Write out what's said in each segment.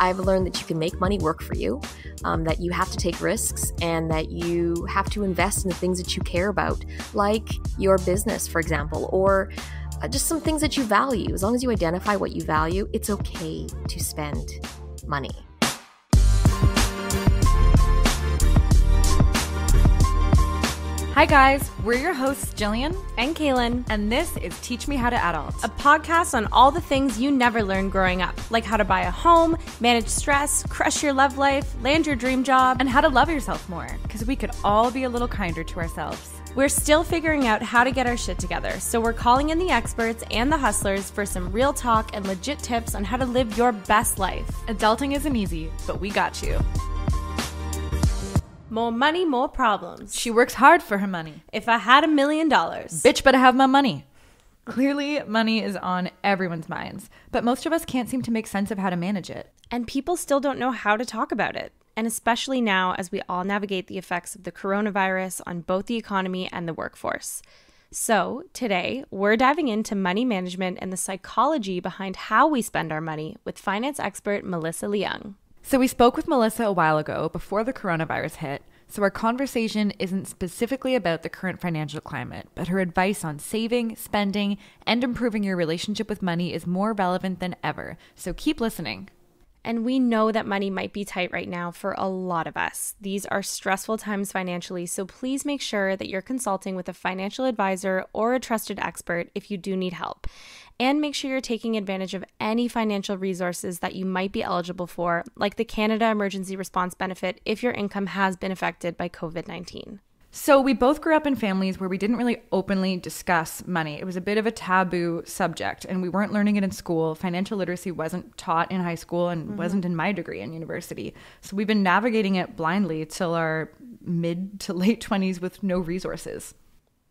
I've learned that you can make money work for you, um, that you have to take risks, and that you have to invest in the things that you care about, like your business, for example, or uh, just some things that you value. As long as you identify what you value, it's okay to spend money. Hi, guys. We're your hosts, Gillian and Cailyn, and this is Teach Me How to Adult, a podcast on all the things you never learned growing up, like how to buy a home, manage stress, crush your love life, land your dream job, and how to love yourself more, because we could all be a little kinder to ourselves. We're still figuring out how to get our shit together, so we're calling in the experts and the hustlers for some real talk and legit tips on how to live your best life. Adulting isn't easy, but we got you. More money, more problems. She works hard for her money. If I had a million dollars. Bitch better have my money. Clearly, money is on everyone's minds, but most of us can't seem to make sense of how to manage it. And people still don't know how to talk about it. And especially now, as we all navigate the effects of the coronavirus on both the economy and the workforce. So, today, we're diving into money management and the psychology behind how we spend our money with finance expert Melissa Leong. So, we spoke with Melissa a while ago before the coronavirus hit. So, our conversation isn't specifically about the current financial climate, but her advice on saving, spending, and improving your relationship with money is more relevant than ever. So, keep listening. And we know that money might be tight right now for a lot of us. These are stressful times financially, so please make sure that you're consulting with a financial advisor or a trusted expert if you do need help. And make sure you're taking advantage of any financial resources that you might be eligible for, like the Canada Emergency Response Benefit if your income has been affected by COVID 19. So, we both grew up in families where we didn't really openly discuss money. It was a bit of a taboo subject, and we weren't learning it in school. Financial literacy wasn't taught in high school and mm-hmm. wasn't in my degree in university. So, we've been navigating it blindly till our mid to late 20s with no resources.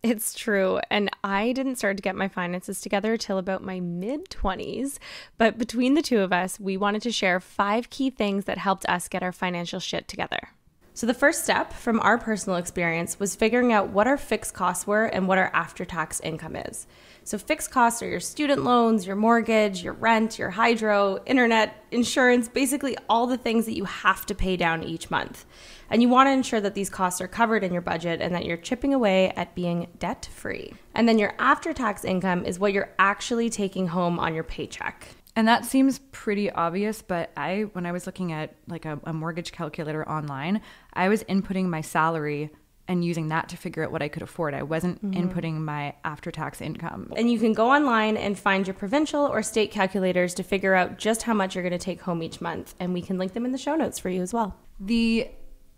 It's true. And I didn't start to get my finances together till about my mid 20s. But between the two of us, we wanted to share five key things that helped us get our financial shit together. So, the first step from our personal experience was figuring out what our fixed costs were and what our after tax income is. So, fixed costs are your student loans, your mortgage, your rent, your hydro, internet, insurance, basically all the things that you have to pay down each month. And you want to ensure that these costs are covered in your budget and that you're chipping away at being debt free. And then your after tax income is what you're actually taking home on your paycheck. And that seems pretty obvious, but I, when I was looking at like a, a mortgage calculator online, I was inputting my salary and using that to figure out what I could afford. I wasn't mm-hmm. inputting my after tax income. And you can go online and find your provincial or state calculators to figure out just how much you're going to take home each month. And we can link them in the show notes for you as well. The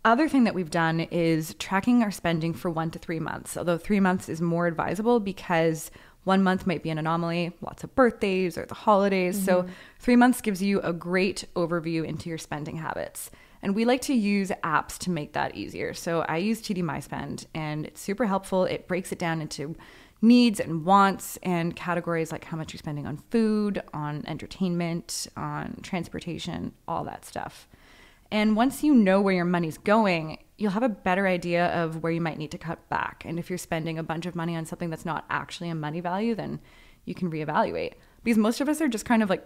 other thing that we've done is tracking our spending for one to three months, although three months is more advisable because one month might be an anomaly, lots of birthdays or the holidays. Mm-hmm. So, three months gives you a great overview into your spending habits. And we like to use apps to make that easier. So I use TD MySpend and it's super helpful. It breaks it down into needs and wants and categories like how much you're spending on food, on entertainment, on transportation, all that stuff. And once you know where your money's going, you'll have a better idea of where you might need to cut back. And if you're spending a bunch of money on something that's not actually a money value, then you can reevaluate. Because most of us are just kind of like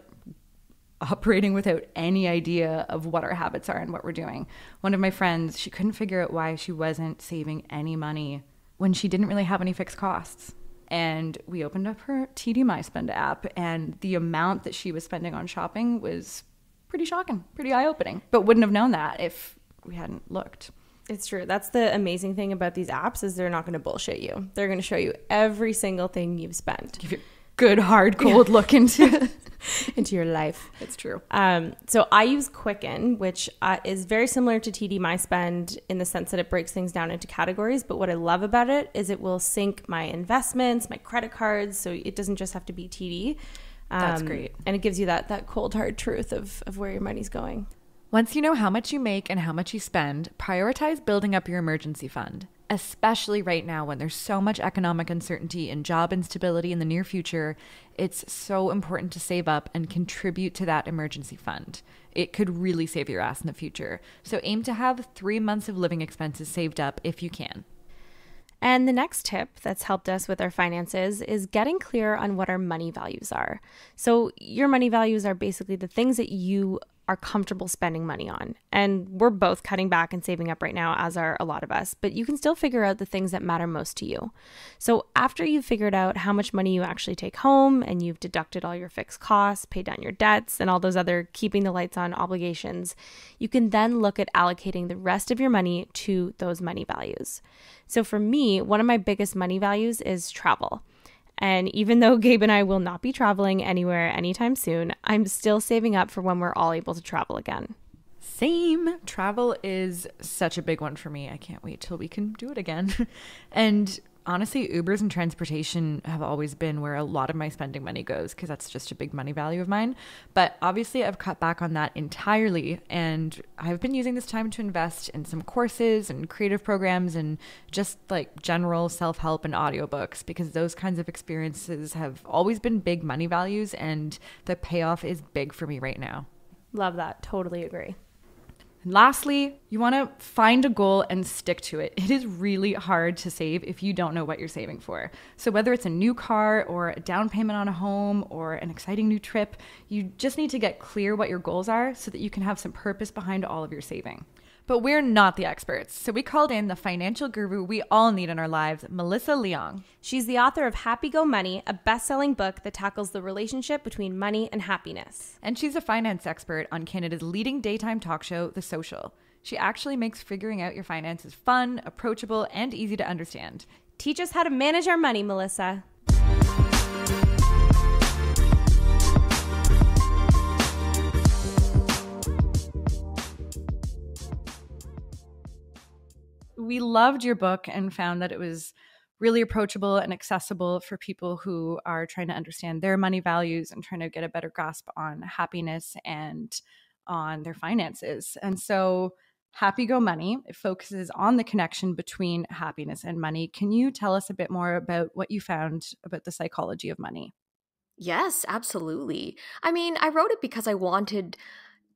operating without any idea of what our habits are and what we're doing. One of my friends, she couldn't figure out why she wasn't saving any money when she didn't really have any fixed costs. And we opened up her TD MySpend app, and the amount that she was spending on shopping was pretty shocking, pretty eye opening. But wouldn't have known that if we hadn't looked. It's true. That's the amazing thing about these apps is they're not going to bullshit you. They're going to show you every single thing you've spent. Give you good hard cold look into into your life. It's true. Um, so I use Quicken, which uh, is very similar to TD MySpend in the sense that it breaks things down into categories. But what I love about it is it will sync my investments, my credit cards, so it doesn't just have to be TD. Um, That's great, and it gives you that that cold hard truth of of where your money's going. Once you know how much you make and how much you spend, prioritize building up your emergency fund especially right now when there's so much economic uncertainty and job instability in the near future, it's so important to save up and contribute to that emergency fund. It could really save your ass in the future. So aim to have three months of living expenses saved up if you can. And the next tip that's helped us with our finances is getting clear on what our money values are. So, your money values are basically the things that you are comfortable spending money on. And we're both cutting back and saving up right now, as are a lot of us, but you can still figure out the things that matter most to you. So, after you've figured out how much money you actually take home and you've deducted all your fixed costs, paid down your debts, and all those other keeping the lights on obligations, you can then look at allocating the rest of your money to those money values. So, for me, one of my biggest money values is travel. And even though Gabe and I will not be traveling anywhere anytime soon, I'm still saving up for when we're all able to travel again. Same. Travel is such a big one for me. I can't wait till we can do it again. and honestly, Ubers and transportation have always been where a lot of my spending money goes because that's just a big money value of mine. But obviously, I've cut back on that entirely. And I've been using this time to invest in some courses and creative programs and just like general self help and audiobooks because those kinds of experiences have always been big money values. And the payoff is big for me right now. Love that. Totally agree. And lastly, you want to find a goal and stick to it. It is really hard to save if you don't know what you're saving for. So, whether it's a new car or a down payment on a home or an exciting new trip, you just need to get clear what your goals are so that you can have some purpose behind all of your saving. But we're not the experts, so we called in the financial guru we all need in our lives, Melissa Leong. She's the author of Happy Go Money, a best selling book that tackles the relationship between money and happiness. And she's a finance expert on Canada's leading daytime talk show, The Social. She actually makes figuring out your finances fun, approachable, and easy to understand. Teach us how to manage our money, Melissa. We loved your book and found that it was really approachable and accessible for people who are trying to understand their money values and trying to get a better grasp on happiness and on their finances. And so, Happy Go Money it focuses on the connection between happiness and money. Can you tell us a bit more about what you found about the psychology of money? Yes, absolutely. I mean, I wrote it because I wanted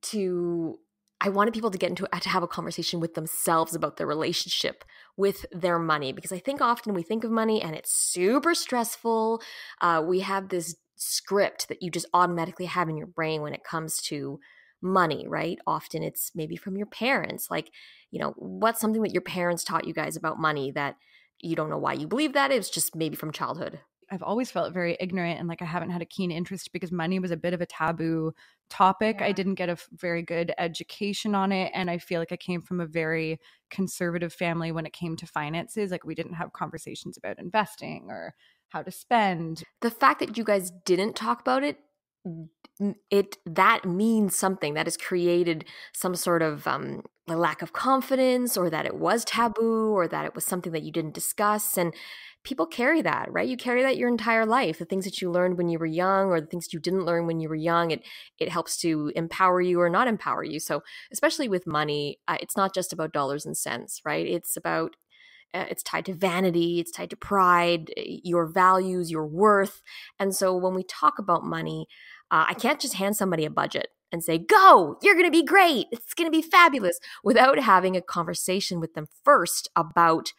to I wanted people to get into to have a conversation with themselves about their relationship with their money because I think often we think of money and it's super stressful. Uh, we have this script that you just automatically have in your brain when it comes to money, right? Often it's maybe from your parents. Like, you know, what's something that your parents taught you guys about money that you don't know why you believe that? It's just maybe from childhood. I've always felt very ignorant and like I haven't had a keen interest because money was a bit of a taboo topic. Yeah. I didn't get a very good education on it. And I feel like I came from a very conservative family when it came to finances. Like we didn't have conversations about investing or how to spend. The fact that you guys didn't talk about it it that means something that has created some sort of um, a lack of confidence or that it was taboo or that it was something that you didn't discuss and people carry that, right? You carry that your entire life. The things that you learned when you were young or the things you didn't learn when you were young, it it helps to empower you or not empower you. So, especially with money, uh, it's not just about dollars and cents, right? It's about uh, it's tied to vanity, it's tied to pride, eh, your values, your worth. And so when we talk about money, uh, I can't just hand somebody a budget and say, go, you're going to be great. It's going to be fabulous without having a conversation with them first about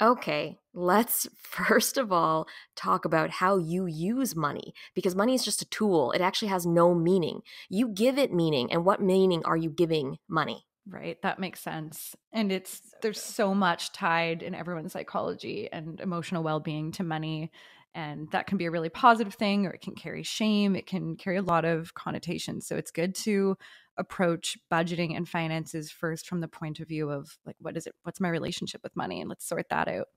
Okay, let's first of all talk about how you use money because money is just a tool. It actually has no meaning. You give it meaning, and what meaning are you giving money? Right, that makes sense. And it's there's so much tied in everyone's psychology and emotional well-being to money and that can be a really positive thing or it can carry shame, it can carry a lot of connotations. So it's good to approach budgeting and finances first from the point of view of like what is it what's my relationship with money and let's sort that out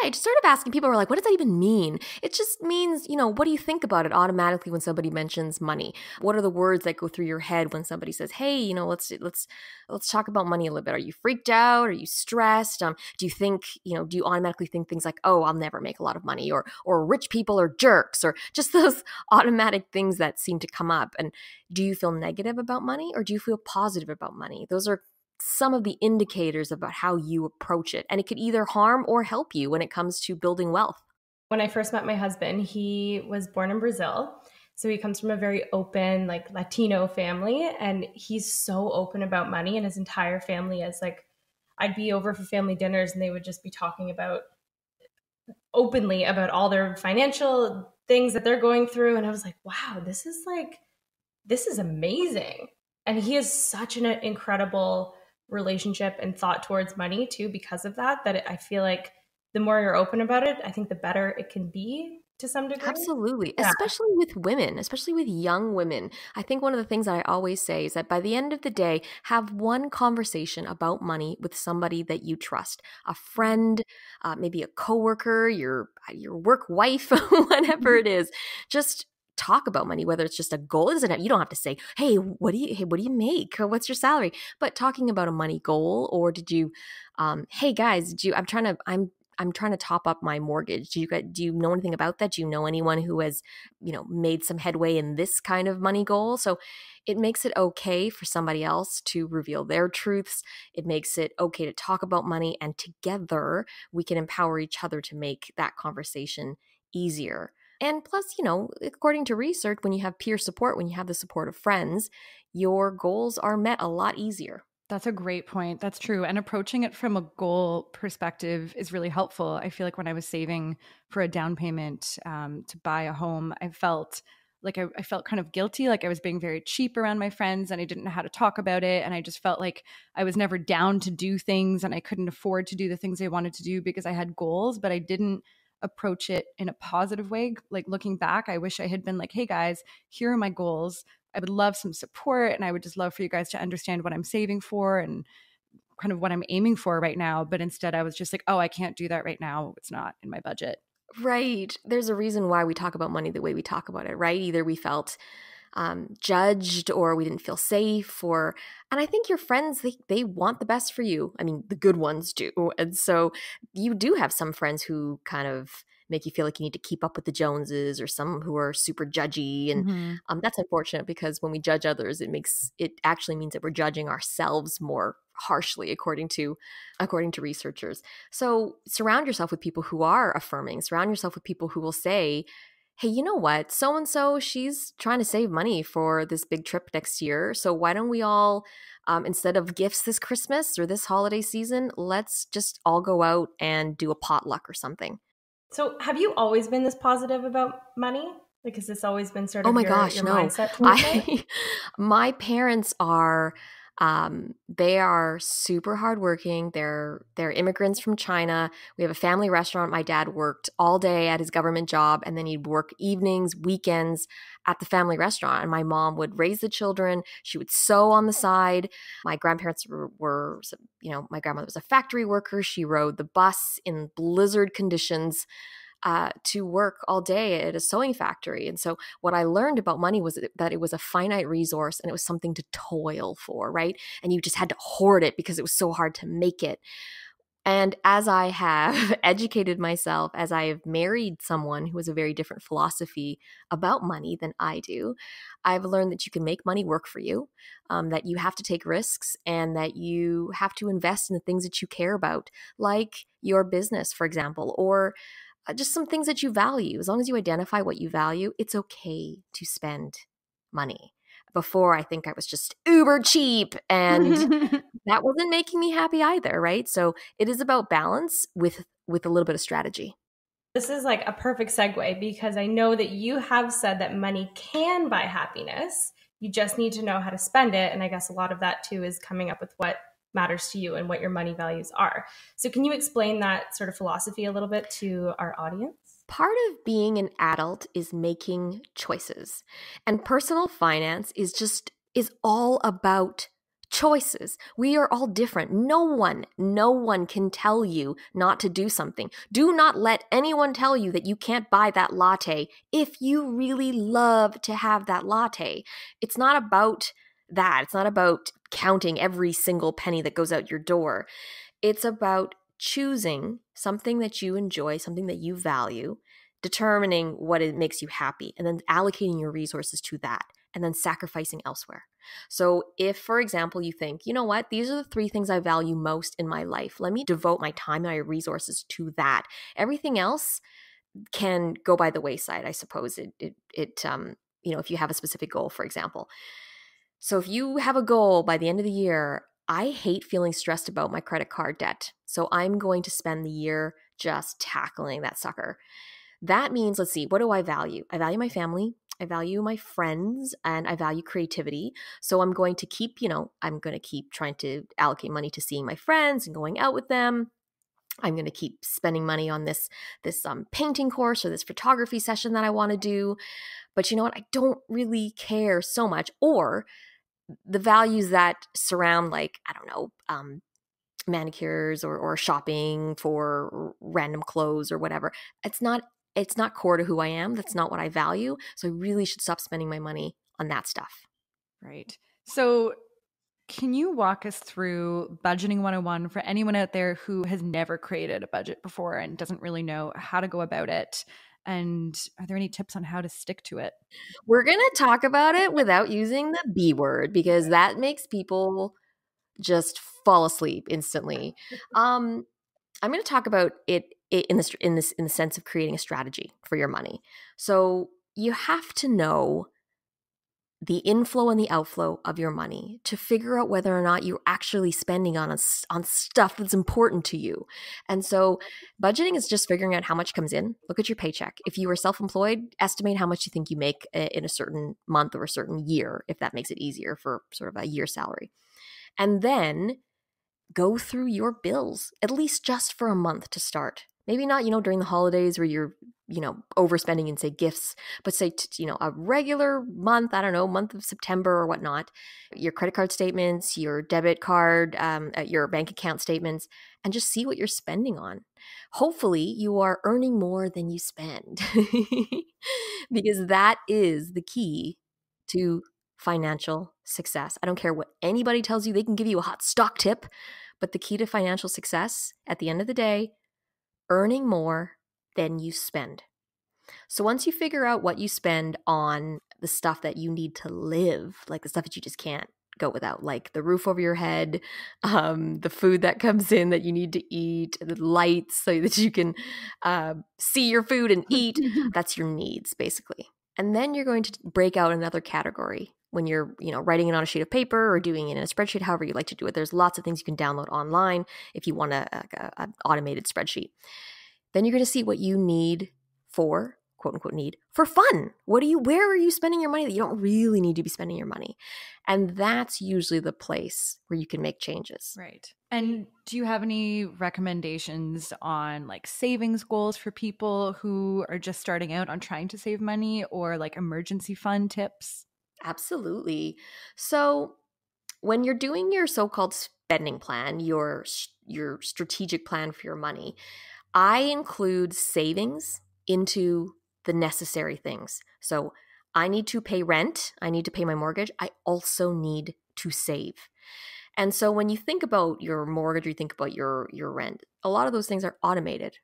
yeah, just sort of asking people are like, what does that even mean? It just means, you know, what do you think about it automatically when somebody mentions money? What are the words that go through your head when somebody says, "Hey, you know, let's let's let's talk about money a little bit." Are you freaked out? Are you stressed? Um, do you think, you know, do you automatically think things like, "Oh, I'll never make a lot of money," or or rich people are jerks, or just those automatic things that seem to come up? And do you feel negative about money, or do you feel positive about money? Those are some of the indicators about how you approach it. And it could either harm or help you when it comes to building wealth. When I first met my husband, he was born in Brazil. So he comes from a very open, like Latino family. And he's so open about money. And his entire family is like, I'd be over for family dinners and they would just be talking about openly about all their financial things that they're going through. And I was like, wow, this is like, this is amazing and he is such an uh, incredible relationship and thought towards money too because of that that i feel like the more you're open about it i think the better it can be to some degree absolutely yeah. especially with women especially with young women i think one of the things that i always say is that by the end of the day have one conversation about money with somebody that you trust a friend uh, maybe a coworker your your work wife whatever mm-hmm. it is just talk about money, whether it's just a goal. It doesn't have, you don't have to say, hey, what do you hey, what do you make? What's your salary? But talking about a money goal, or did you, um, hey guys, do you, I'm trying to I'm I'm trying to top up my mortgage. Do you do you know anything about that? Do you know anyone who has, you know, made some headway in this kind of money goal? So it makes it okay for somebody else to reveal their truths. It makes it okay to talk about money and together we can empower each other to make that conversation easier. And plus, you know, according to research, when you have peer support, when you have the support of friends, your goals are met a lot easier. That's a great point. That's true. And approaching it from a goal perspective is really helpful. I feel like when I was saving for a down payment um, to buy a home, I felt like I, I, felt kind of guilty, like I was being very cheap around my friends and I didn't know how to talk about it. And I just felt like I was never down to do things and I couldn't afford to do the things I wanted to do because I had goals, but I didn't approach it in a positive way. Like looking back, I wish I had been like, hey guys, here are my goals. I would love some support and I would just love for you guys to understand what I'm saving for and kind of what I'm aiming for right now. But instead, I was just like, oh, I can't do that right now. It's not in my budget. Right. There's a reason why we talk about money the way we talk about it, right? Either we felt um, judged or we didn't feel safe or and i think your friends they, they want the best for you. I mean the good ones do. And so you do have some friends who kind of make you feel like you need to keep up with the joneses or some who are super judgy. And mm-hmm. um, that's unfortunate because when we judge others it makes it actually means that we're judging ourselves more harshly according to according to researchers. So surround yourself with people who are affirming. Surround yourself with people who will say hey, you know what? So and so, she's trying to save money for this big trip next year. So why don't we all, um, instead of gifts this Christmas or this holiday season, let's just all go out and do a potluck or something. So have you always been this positive about money? Like, has this always been sort of oh my your, gosh, your no. I, my parents are um, they are super hardworking. They're they're immigrants from China. We have a family restaurant. My dad worked all day at his government job, and then he'd work evenings, weekends at the family restaurant. And my mom would raise the children. She would sew on the side. My grandparents were, were you know, my grandmother was a factory worker. She rode the bus in blizzard conditions uh, to work all day at a sewing factory. And so, what I learned about money was that it was a finite resource and it was something to toil for, right? And you just had to hoard it because it was so hard to make it. And as I have educated myself, as I have married someone who has a very different philosophy about money than I do, I've learned that you can make money work for you, um, that you have to take risks, and that you have to invest in the things that you care about, like your business, for example, or Uh, just some things that you value. As long as you identify what you value, it's okay to spend money. Before, I think I was just uber cheap and that wasn't making me happy either, right? So it is about balance with with a little bit of strategy. This is like a perfect segue because I know that you have said that money can buy happiness. You just need to know how to spend it. And I guess a lot of that too is coming up with what matters to you and what your money values are. So, can you explain that sort of philosophy a little bit to our audience? Part of being an adult is making choices. And personal finance is just is all about choices. We are all different. No one, no one can tell you not to do something. Do not let anyone tell you that you can't buy that latte if you really love to have that latte. It's not about that. It's not about counting every single penny that goes out your door. It's about choosing something that you enjoy, something that you value, determining what it makes you happy, and then allocating your resources to that, and then sacrificing elsewhere. So, if, for example, you think, you know what, these are the three things I value most in my life, let me devote my time and my resources to that. Everything else can go by the wayside, I suppose. It, it, it um, you know, if you have a specific goal, for example. So if you have a goal by the end of the year, I hate feeling stressed about my credit card debt. So I'm going to spend the year just tackling that sucker. That means, let's see, what do I value? I value my family. I value my friends and I value creativity. So I'm going to keep, you know, I'm going to keep trying to allocate money to seeing my friends and going out with them. I'm going to keep spending money on this this um, painting course or this photography session that I want to do. But you know what? I don't really care so much. Or the values that surround, like I don't know, um, manicures or, or shopping for random clothes or whatever. It's not it's not core to who I am. That's not what I value. So I really should stop spending my money on that stuff. Right. So can you walk us through budgeting 101 for anyone out there who has never created a budget before and doesn't really know how to go about it? And are there any tips on how to stick to it? We're going to talk about it without using the B word because that makes people just fall asleep instantly. Um, I'm going to talk about it in this in this in the sense of creating a strategy for your money. So you have to know the inflow and the outflow of your money to figure out whether or not you're actually spending on a, on stuff that's important to you. And so budgeting is just figuring out how much comes in. Look at your paycheck. If you are self-employed, estimate how much you think you make in a certain month or a certain year if that makes it easier for sort of a year salary. And then go through your bills at least just for a month to start maybe not you know during the holidays where you're you know overspending in say gifts but say you know a regular month i don't know month of september or whatnot your credit card statements your debit card um, uh, your bank account statements and just see what you're spending on. Hopefully you are earning more than you spend because that is the key to financial success. I don't care what anybody tells you they can give you a hot stock tip but the key to financial success at the end of the day earning more than you spend. So once you figure out what you spend on the stuff that you need to live, like the stuff that you just can't go without, like the roof over your head, um, the food that comes in that you need to eat, the lights so that you can uh, see your food and eat. That's your needs, basically. And then you're going to break out another category when you're you know writing it on a sheet of paper or doing it in a spreadsheet however you like to do it there's lots of things you can download online if you want a, uh, a, a automated spreadsheet. Then you're going to see what you need for quote unquote need for fun. What do you where are you spending your money that you don't really need to be spending your money? And that's usually the place where you can make changes. Right. And do you have any recommendations on like savings goals for people who are just starting out on trying to save money or like emergency fund tips Absolutely. So, when you're doing your so-called spending plan, your your strategic plan for your money, I include savings into the necessary things. So, I need to pay rent, I need to pay my mortgage, I also need to save. And so when you think about your mortgage, you think about your your rent, a lot of those things are automated.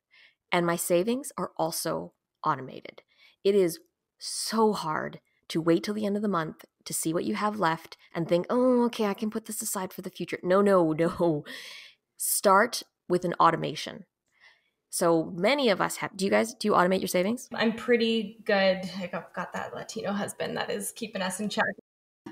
And my savings are also automated. It is so hard to wait till the end of the month to see what you have left and think, oh, okay, I can put this aside for the future. No, no, no. Start with an automation. So many of us have. Do you guys do you automate your savings? I'm pretty good. I've got that Latino husband that is keeping us in check.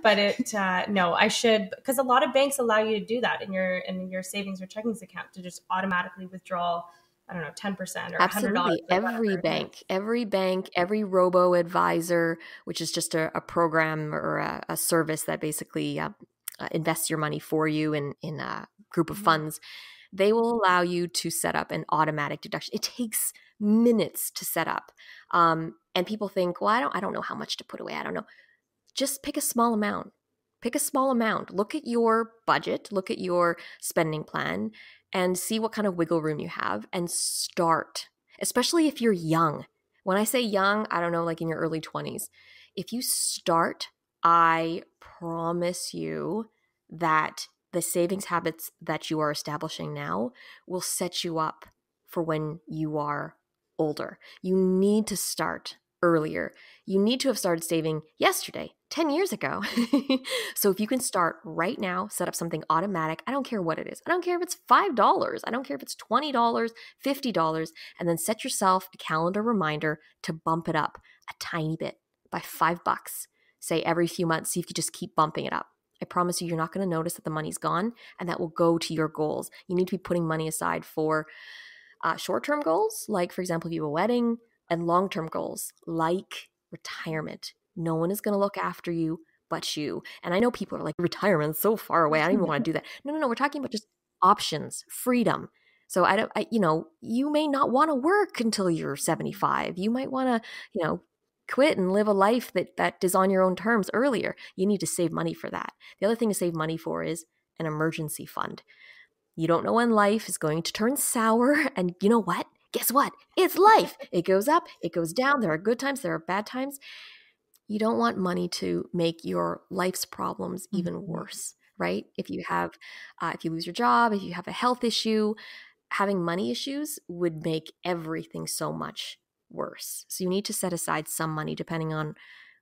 But it uh, no, I should because a lot of banks allow you to do that in your in your savings or checkings account to just automatically withdraw I don't know, 10% or Absolutely. Every bank, every bank, every robo advisor, which is just a, a program or a, a, service that basically uh, uh, invests your money for you in, in a group of mm-hmm. funds, they will allow you to set up an automatic deduction. It takes minutes to set up. Um, and people think, well, I don't, I don't know how much to put away. I don't know. Just pick a small amount. Pick a small amount. Look at your budget, look at your spending plan, and see what kind of wiggle room you have and start, especially if you're young. When I say young, I don't know, like in your early 20s. If you start, I promise you that the savings habits that you are establishing now will set you up for when you are older. You need to start earlier. You need to have started saving yesterday, 10 years ago. so if you can start right now, set up something automatic, I don't care what it is. I don't care if it's $5, I don't care if it's $20, $50, and then set yourself a calendar reminder to bump it up a tiny bit by 5 bucks. Say every few months, see if you just keep bumping it up. I promise you, you're not going to notice that the money's gone and that will go to your goals. You need to be putting money aside for uh, short term goals, like, for example, if you have a wedding, and long term goals like retirement. No one is going to look after you but you. And I know people are like, retirement's so far away. I don't even want to do that. No, no, no. We're talking about just options, freedom. So I don't, I, you know, you may not want to work until you're 75. You might want to, you know, quit and live a life that that is on your own terms earlier. You need to save money for that. The other thing to save money for is an emergency fund. You don't know when life is going to turn sour, and you know what? Guess what? It's life. It goes up, it goes down. There are good times, there are bad times. You don't want money to make your life's problems even mm-hmm. worse, right? If you have, uh, if you lose your job, if you have a health issue, having money issues would make everything so much worse. So you need to set aside some money depending on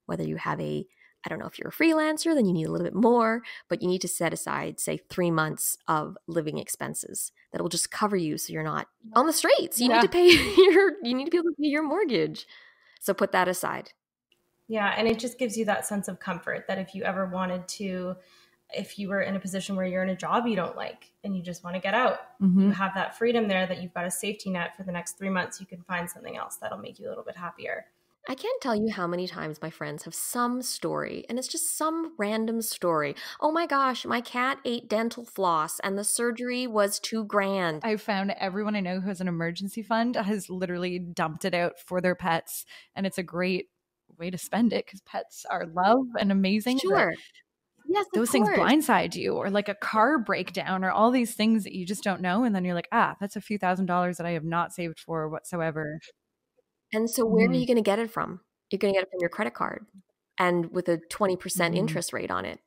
whether you have a I don't know if you're a freelancer, then you need a little bit more, but you need to set aside, say, three months of living expenses that will just cover you so you're not on the streets. You yeah. need to pay your you need to be able to pay your mortgage. So put that aside. Yeah, and it just gives you that sense of comfort that if you ever wanted to if you were in a position where you're in a job you don't like and you just want to get out, mm-hmm. you have that freedom there that you've got a safety net for the next three months. You can find something else that'll make you a little bit happier. I can't tell you how many times my friends have some story, and it's just some random story. Oh my gosh, my cat ate dental floss and the surgery was two grand. I found everyone I know who has an emergency fund has literally dumped it out for their pets, and it's a great way to spend it because pets are love and amazing. Sure. Yes, those things blindside you, or like a car breakdown, or all these things that you just don't know. And then you're like, ah, that's a few thousand dollars that I have not saved for whatsoever. And so, where mm. are you going to get it from? You're going to get it from your credit card, and with a 20% mm. interest rate on it,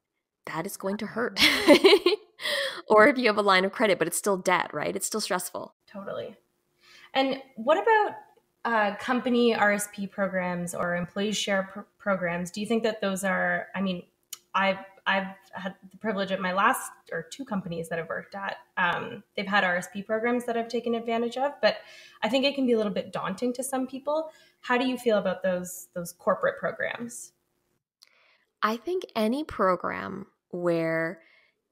that is going to hurt. or if you have a line of credit, but it's still debt, right? It's still stressful. Totally. And what about uh, company RSP programs or employee share pr- programs? Do you think that those are, I mean, I've I've had the privilege at my last or two companies that I've worked at. Um, they've had RSP programs that I've taken advantage of, but I think it can be a little bit daunting to some people. How do you feel about those those corporate programs? I think any program where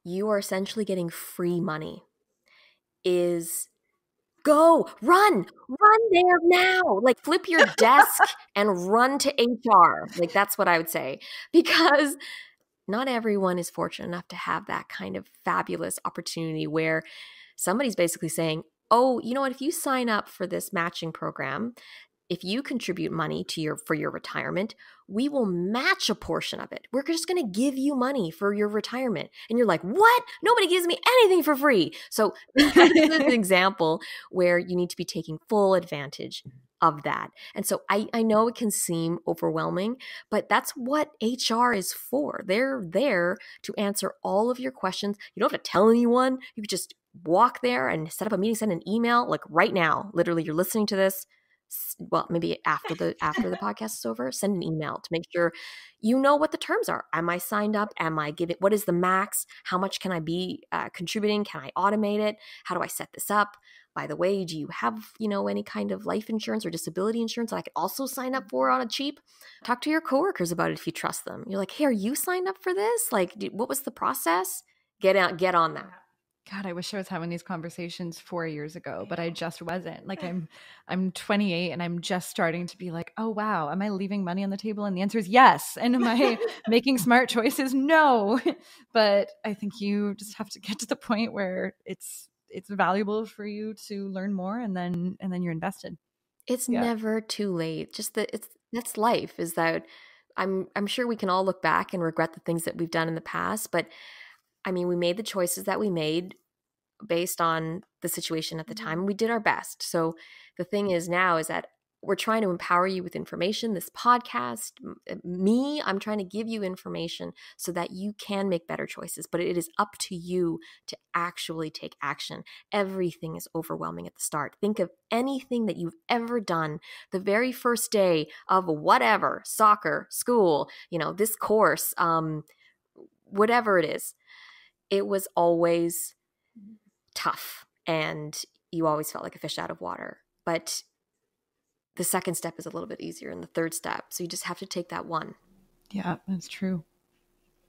you are essentially getting free money is go run run there now. Like flip your desk and run to hr like that's what i would say. Because not everyone is fortunate enough to have that kind of fabulous opportunity where somebody's basically saying, "Oh, you know what, if you sign up for this matching program, if you contribute money to your for your retirement, we will match a portion of it. We're just going to give you money for your retirement." And you're like, "What? Nobody gives me anything for free." So, this is an example where you need to be taking full advantage of that. And so I, I know it can seem overwhelming, but that's what HR is for. They're there to answer all of your questions. You don't have to tell anyone. You just walk there and set up a meeting, send an email like right now. Literally, you're listening to this. Well, maybe after the after the podcast is over, send an email to make sure you know what the terms are. Am I signed up? Am I giving? What is the max? How much can I be uh, contributing? Can I automate it? How do I set this up? by the way, do you have, you know, any kind of life insurance or disability insurance that I could also sign up for on a cheap? Talk to your coworkers about it if you trust them. You're like, hey, are you signed up for this? Like, what was the process? Get out, get on that. God, I wish I was having these conversations four years ago, but I just wasn't. Like I'm I'm 28 and I'm just starting to be like, oh wow, am I leaving money on the table? And the answer is yes. And am I making smart choices? No. But I think you just have to get to the point where it's it's valuable for you to learn more and then and then you're invested it's yeah. never too late just that it's that's life is that i'm i'm sure we can all look back and regret the things that we've done in the past but i mean we made the choices that we made based on the situation at the mm-hmm. time we did our best so the thing is now is that we're trying to empower you with information. This podcast, uh, me, I'm trying to give you information so that you can make better choices. But it is up to you to actually take action. Everything is overwhelming at the start. Think of anything that you've ever done the very first day of whatever soccer, school, you know, this course, um, whatever it is. It was always tough and you always felt like a fish out of water. But the second step is a little bit easier and the third step. So you just have to take that one. Yeah, that's true.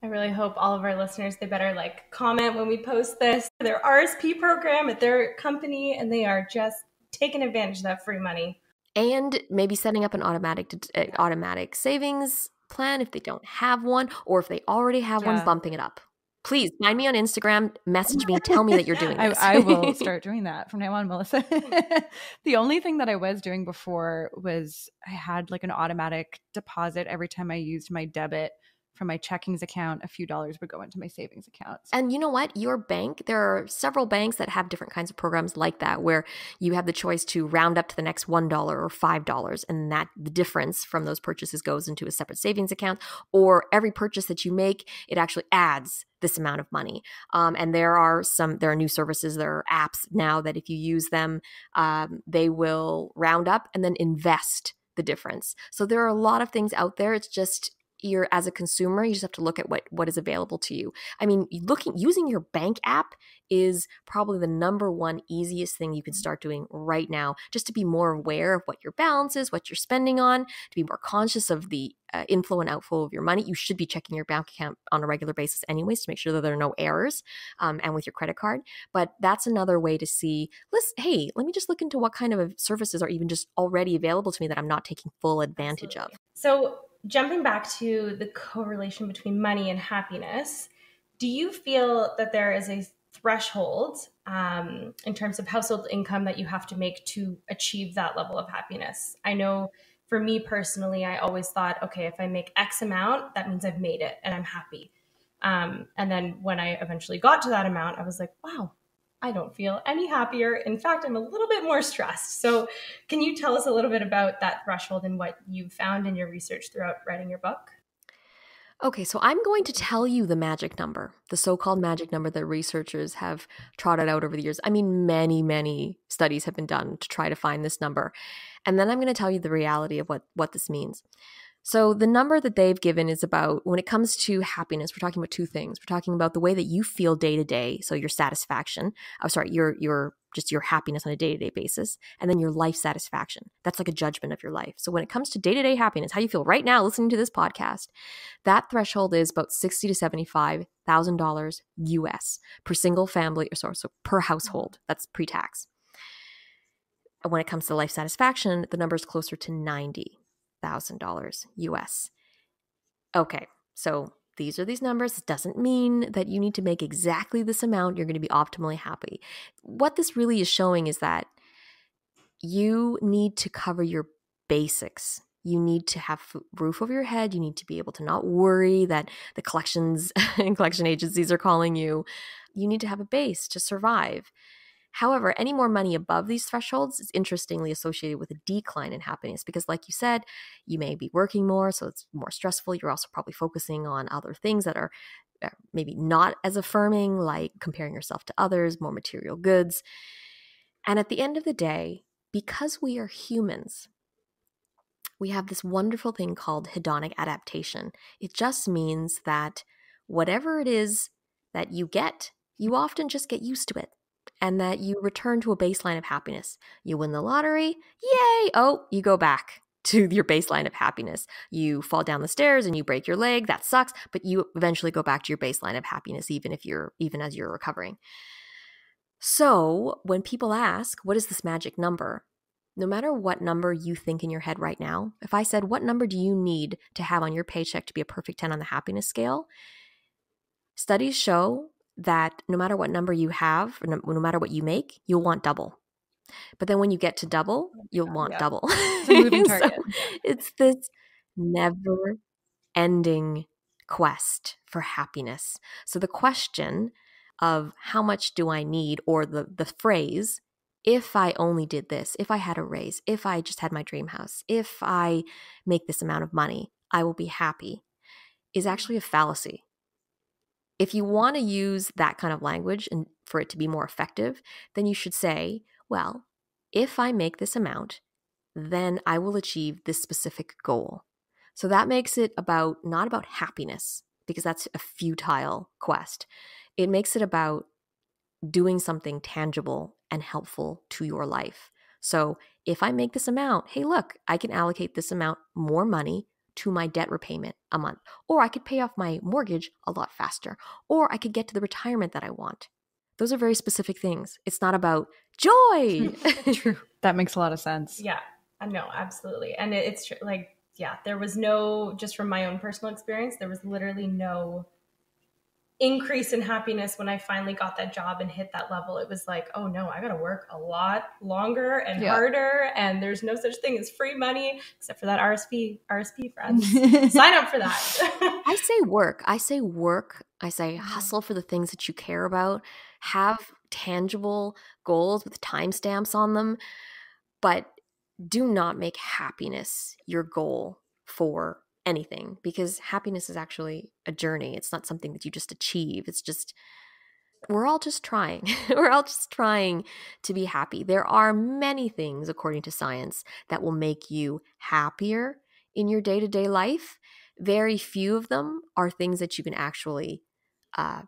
I really hope all of our listeners they better like comment when we post this their RSP program at their company and they are just taking advantage of that free money and maybe setting up an automatic uh, automatic savings plan, if they don't have one, or if they already have Yeah. one, bumping it up. Please find me on Instagram, message me, tell me that you're doing I, this. I will start doing that from now on, Melissa. the only thing that I was doing before was I had like an automatic deposit every time I used my debit from my checkings account. A few dollars would go into my savings account. And you know what? Your bank, there are several banks that have different kinds of programs like that where you have the choice to round up to the next $1 or $5 and that the difference from those purchases goes into a separate savings account or every purchase that you make, it actually adds this amount of money. Um, and there are some, there are new services, there are apps now that if you use them, um, they will round up and then invest the difference. So there are a lot of things out there. It's just you're as a consumer, you just have to look at what what is available to you. I mean, looking using your bank app is probably the number one easiest thing you can start doing right now, just to be more aware of what your balance is, what you're spending on, to be more conscious of the uh, inflow and outflow of your money. You should be checking your bank account on a regular basis, anyways, to make sure that there are no errors, um, and with your credit card. But that's another way to see. Let's hey, let me just look into what kind of services are even just already available to me that I'm not taking full advantage Absolutely. of. So, jumping back to the correlation between money and happiness, do you feel that there is a threshold um, in terms of household income that you have to make to achieve that level of happiness? I know for me personally, I always thought, okay, if I make X amount, that means I've made it and I'm happy. Um, and then when I eventually got to that amount, I was like, wow, I don't feel any happier. In fact, I'm a little bit more stressed. So, can you tell us a little bit about that threshold and what you found in your research throughout writing your book? Okay, so I'm going to tell you the magic number, the so called magic number that researchers have trotted out over the years. I mean, many, many studies have been done to try to find this number. And then I'm going to tell you the reality of what, what this means. So, the number that they've given is about when it comes to happiness, we're talking about two things. We're talking about the way that you feel day to day, so your satisfaction, I'm sorry, your, your just your happiness on a day to day basis, and then your life satisfaction. That's like a judgment of your life. So, when it comes to day to day happiness, how you feel right now listening to this podcast, that threshold is about sixty to seventy-five thousand dollars US per single family, or so per household. That's pre-tax. And when it comes to life satisfaction, the number is closer to ninety thousand dollars US. Okay, so these are these numbers. It doesn't mean that you need to make exactly this amount. You're going to be optimally happy. What this really is showing is that you need to cover your basics. You need to have roof over your head. You need to be able to not worry that the collections and collection agencies are calling you. You need to have a base to survive. However, any more money above these thresholds is interestingly associated with a decline in happiness because, like you said, you may be working more, so it's more stressful. You're also probably focusing on other things that are uh, maybe not as affirming, like comparing yourself to others, more material goods. And at the end of the day, because we are humans, we have this wonderful thing called hedonic adaptation. It just means that whatever it is that you get, you often just get used to it and that you return to a baseline of happiness. You win the lottery, yay! Oh, you go back to your baseline of happiness. You fall down the stairs and you break your leg, that sucks, but you eventually go back to your baseline of happiness even if you're even as you're recovering. So, when people ask, what is this magic number? No matter what number you think in your head right now, if I said, what number do you need to have on your paycheck to be a perfect 10 on the happiness scale? Studies show that no matter what number you have, no, no, matter what you make, you'll want double. But then when you get to double, you'll want yeah. double. It's moving target. so it's this never ending quest for happiness. So the question of how much do I need, or the, the phrase, if I only did this, if I had a raise, if I just had my dream house, if I make this amount of money, I will be happy, is actually a fallacy if you want to use that kind of language and for it to be more effective, then you should say, well, if I make this amount, then I will achieve this specific goal. So that makes it about not about happiness because that's a futile quest. It makes it about doing something tangible and helpful to your life. So if I make this amount, hey, look, I can allocate this amount more money to my debt repayment a month, or I could pay off my mortgage a lot faster, or I could get to the retirement that I want. Those are very specific things. It's not about joy. True. That makes a lot of sense. Yeah, uh, no, absolutely. And it's tr- like yeah, there was no, just from my own personal experience, there was literally no increase in happiness when I finally got that job and hit that level. It was like, oh no, I got to work a lot longer and yeah. harder, and there's no such thing as free money except for that RSP RSP friends. Sign up for that. I say work. I say work. I say mm-hmm. hustle for the things that you care about. Have tangible goals with timestamps on them, but do not make happiness your goal for anything because happiness is actually a journey. It's not something that you just achieve. It's just, we're all just trying. we're all just trying to be happy. There are many things, according to science, that will make you happier in your day to day life. Very few of them are things that you can actually uh,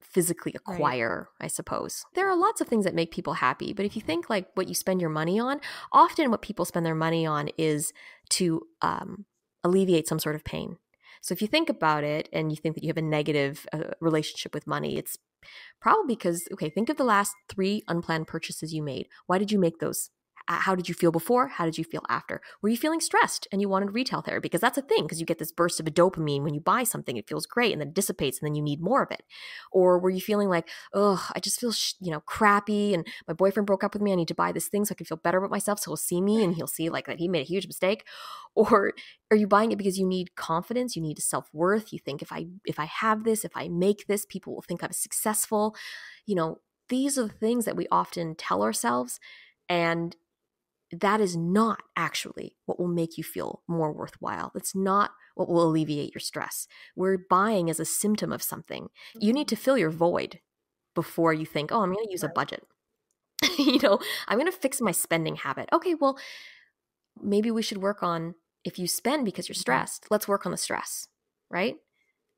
physically acquire, right. I suppose. There are lots of things that make people happy, but if you think like what you spend your money on, often what people spend their money on is to um, alleviate some sort of pain. So if you think about it and you think that you have a negative uh, relationship with money, it's probably because, okay, think of the last three unplanned purchases you made. Why did you make those? Uh, how did you feel before? How did you feel after? Were you feeling stressed and you wanted retail therapy? Because that's a thing, because you get this burst of dopamine when you buy something. It feels great and then it dissipates and then you need more of it. Or were you feeling like, oh, I just feel, you know, crappy and my boyfriend broke up with me. I need to buy this thing so I can feel better about myself. So he'll see me and he'll see like that he made a huge mistake. Or are you buying it because you need confidence? You need self worth. You think if I if I have this, if I make this, people will think I'm successful. You know, these are the things that we often tell ourselves. And that is not actually what will make you feel more worthwhile. It's not what will alleviate your stress. We're buying as a symptom of something. You need to fill your void before you think, oh, I'm going to use a budget. you know, I'm going to fix my spending habit. Okay, well, maybe we should work on if you spend because you're mm-hmm. stressed, let's work on the stress, right?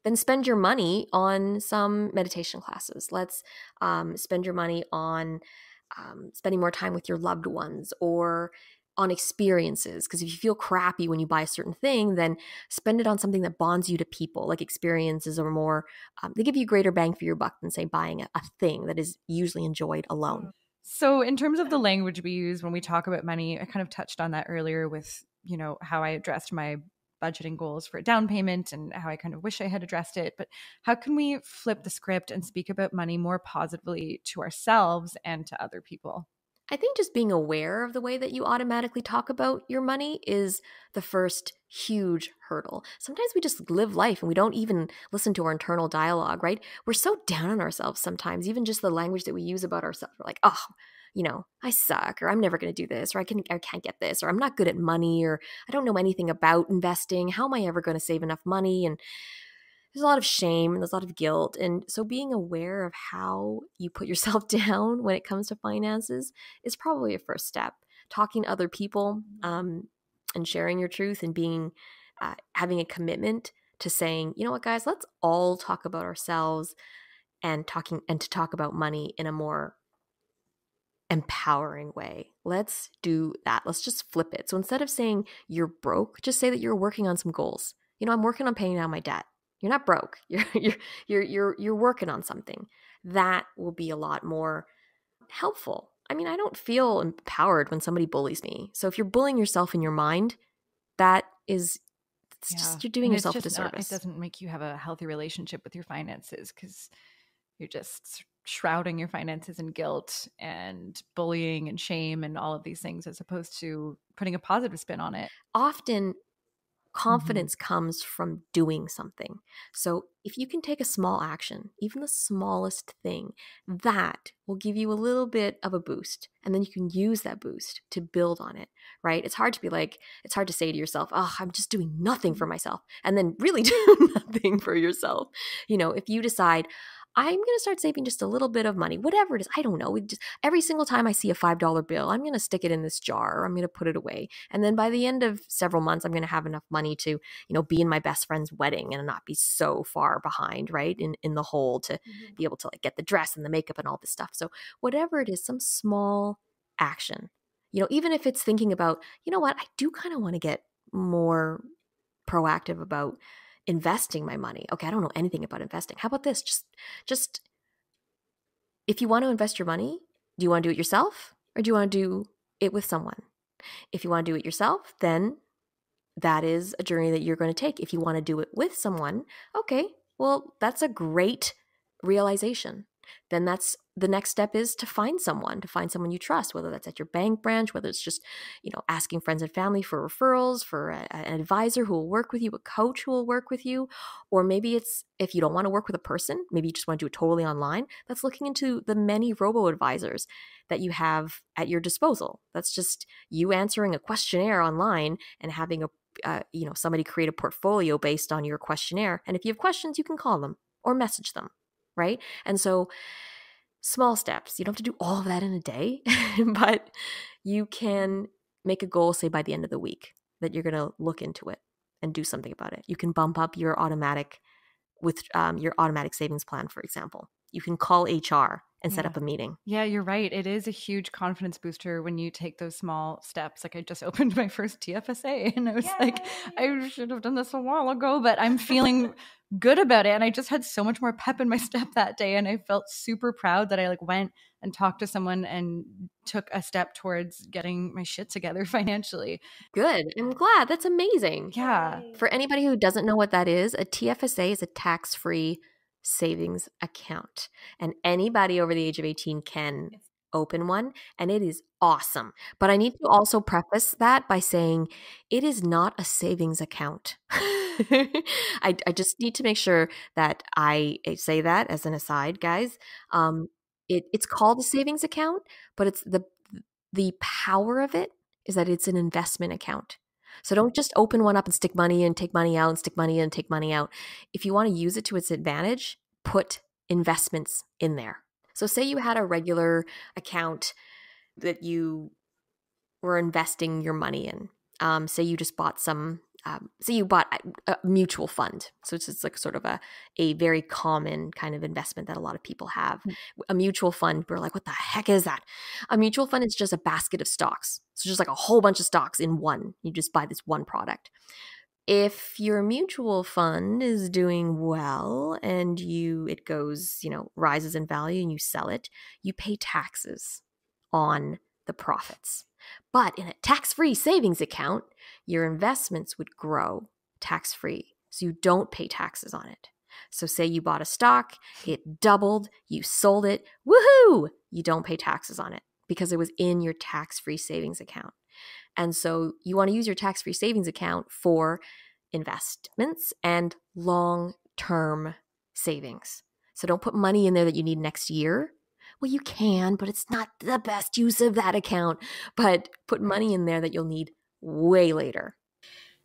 Then spend your money on some meditation classes. Let's um, spend your money on um, spending more time with your loved ones or on experiences because if you feel crappy when you buy a certain thing then spend it on something that bonds you to people like experiences are more um, they give you greater bang for your buck than say buying a, a thing that is usually enjoyed alone. So in terms of the language we use when we talk about money i kind of touched on that earlier with you know how i addressed my budgeting goals for a down payment and how I kind of wish I had addressed it. But how can we flip the script and speak about money more positively to ourselves and to other people? I think just being aware of the way that you automatically talk about your money is the first huge hurdle. Sometimes we just live life and we don't even listen to our internal dialogue, right? We're so down on ourselves sometimes, even just the language that we use about ourselves. We're like, oh, you know, I suck or I'm never going to do this or I can I can't get this or I'm not good at money or I don't know anything about investing. How am I ever going to save enough money? And there's a lot of shame and there's a lot of guilt. And so being aware of how you put yourself down when it comes to finances is probably a first step. Talking to other people um, and sharing your truth and being uh, having a commitment to saying, you know what, guys, let's all talk about ourselves and talking and to talk about money in a more empowering way. Let's do that. Let's just flip it. So instead of saying you're broke, just say that you're working on some goals. You know, I'm working on paying down my debt. You're not broke. You're you're you're you're you're working on something. That will be a lot more helpful. I mean, I don't feel empowered when somebody bullies me. So if you're bullying yourself in your mind, that is it's yeah. just you're doing yourself a disservice. Not, it doesn't make you have a healthy relationship with your finances because you're just shrouding your finances in guilt and bullying and shame and all of these things as opposed to putting a positive spin on it. Often confidence mm-hmm. comes from doing something. So if you can take a small action, even the smallest thing, that will give you a little bit of a boost. And then you can use that boost to build on it, right? It's hard to be like, it's hard to say to yourself, oh, I'm just doing nothing for mm-hmm. myself, and then really do nothing for yourself. You know, if you decide, I'm going to start saving just a little bit of money, whatever it is. I don't know. Just every single time I see a $5 bill, I'm going to stick it in this jar or I'm going to put it away. And then by the end of several months, I'm going to have enough money to, you know, be in my best friend's wedding and not be so far behind, right? In in the hole to mm-hmm. be able to like get the dress and the makeup and all this stuff. So whatever it is, some small action. You know, even if it's thinking about, you know what, I do kind of want to get more proactive about investing my money. Okay, I don't know anything about investing. How about this? Just just if you want to invest your money, do you want to do it yourself or do you want to do it with someone? If you want to do it yourself, then that is a journey that you're going to take. If you want to do it with someone, okay, well, that's a great realization. Then that's the next step is to find someone, to find someone you trust, whether that's at your bank branch, whether it's just, you know, asking friends and family for referrals, for a, an advisor who will work with you, a coach who will work with you, or maybe it's if you don't want to work with a person, maybe you just want to do it totally online, that's looking into the many robo advisors that you have at your disposal. That's just you answering a questionnaire online and having a uh, you know somebody create a portfolio based on your questionnaire and if you have questions you can call them or message them right? And so small steps you don't have to do all of that in a day but you can make a goal say by the end of the week that you're going to look into it and do something about it. You can bump up your automatic with um, your automatic savings plan for example you can call hr and set Yeah. up a meeting Yeah, you're right. It is a huge confidence booster when you take those small steps. Like I just opened my first TFSA and I was like, I should have done this a while ago, but I'm feeling good about it. And I just had so much more pep in my step that day. And I felt super proud that I like went and talked to someone and took a step towards getting my shit together financially. good i'm glad that's amazing Yeah. For anybody who doesn't know what that is, a TFSA is a tax free savings account. And anybody over the age of 18 can open one, and it is awesome. But I need to also preface that by saying it is not a savings account. I, I just need to make sure that I say that as an aside, guys. Um, it, it's called a savings account, but it's the the power of it is that it's an investment account. So don't just open one up and stick money in, take money out, and stick money in, and take money out. If you want to use it to its advantage, put investments in there. So say you had a regular account that you were investing your money in. Um, say you just bought some. Um, say you bought a, a mutual fund. So it's just like sort of a a very common kind of investment that a lot of people have. A mutual fund, we're like, what the heck is that? A mutual fund is just a basket of stocks. So just like a whole bunch of stocks in one. You just buy this one product. If your mutual fund is doing well and you it goes, you know, rises in value and you sell it, you pay taxes on the profits. But in a tax-free savings account, your investments would grow tax-free. So you don't pay taxes on it. So say you bought a stock, it doubled, you sold it, woohoo! You don't pay taxes on it because it was in your tax-free savings account. And so you want to use your tax-free savings account for investments and long-term savings. So don't put money in there that you need next year. Well, you can, but it's not the best use of that account. But put money in there that you'll need way later.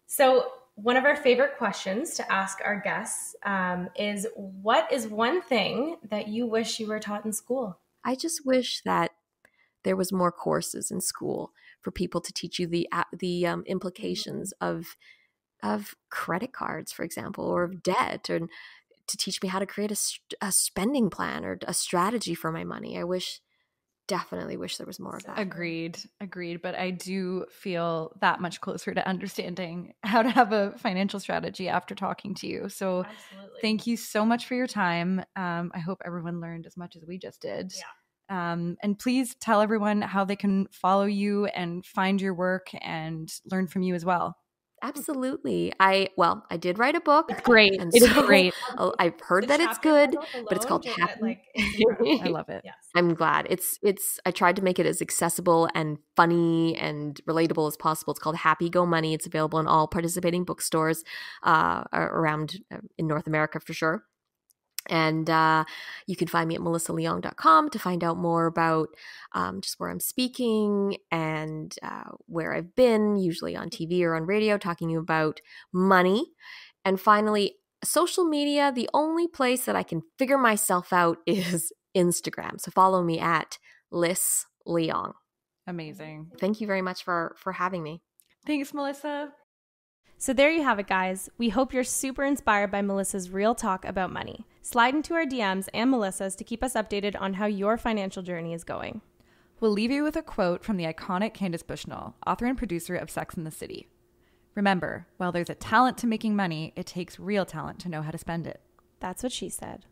So, one of our favorite questions to ask our guests um, is what is one thing that you wish you were taught in school? I just wish that there was more courses in school for people to teach you the the um, implications of of credit cards, for example, or of debt, and to teach me how to create a, a spending plan or a strategy for my money. I wish, definitely wish there was more of that. Agreed. Agreed. But I do feel that much closer to understanding how to have a financial strategy after talking to you. So Absolutely. thank you so much for your time. Um, I hope everyone learned as much as we just did. Um, and please tell everyone how they can follow you and find your work and learn from you as well. Absolutely. I well, I did write a book. It's great. And It is so- great. Oh, I've heard The that it's good. but it's called Happy- Like, it's. I love it. yes. I'm glad. It's it's I tried to make it as accessible and funny and relatable as possible. It's called Happy Go Money. It's available in all participating bookstores uh, around uh, in North America for sure. And uh, you can find me at melissaleong.com to find out more about um, just where I'm speaking and uh, where I've been, usually on TV or on radio, talking about money. And finally, social media, the only place that I can figure myself out is Instagram. So follow me at Lis Leong. Amazing. Thank you very much for for having me. Thanks, Melissa. So there you have it, guys. We hope you're super inspired by Melissa's real talk about money. Slide into our DMs and Melissa's to keep us updated on how your financial journey is going. We'll leave you with a quote from the iconic Candace Bushnell, author and producer of Sex and the City. Remember, while there's a talent to making money, it takes real talent to know how to spend it. That's what she said.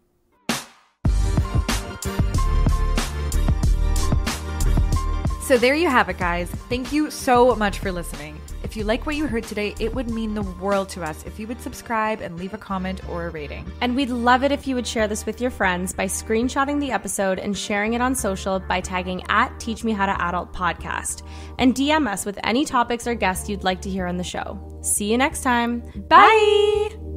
So there you have it, guys. Thank you so much for listening. If you like what you heard today, it would mean the world to us if you would subscribe and leave a comment or a rating. And we'd love it if you would share this with your friends by screenshotting the episode and sharing it on social by tagging at Teach Me How to Adult Podcast. And DM us with any topics or guests you'd like to hear on the show. See you next time. Bye. Bye.